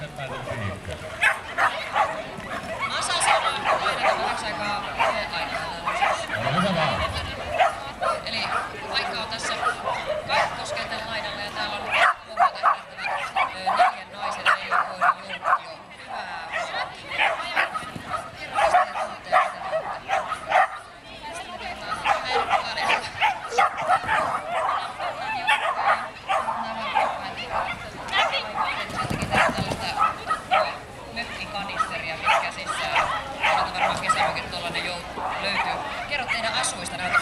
chapada. asuista näitä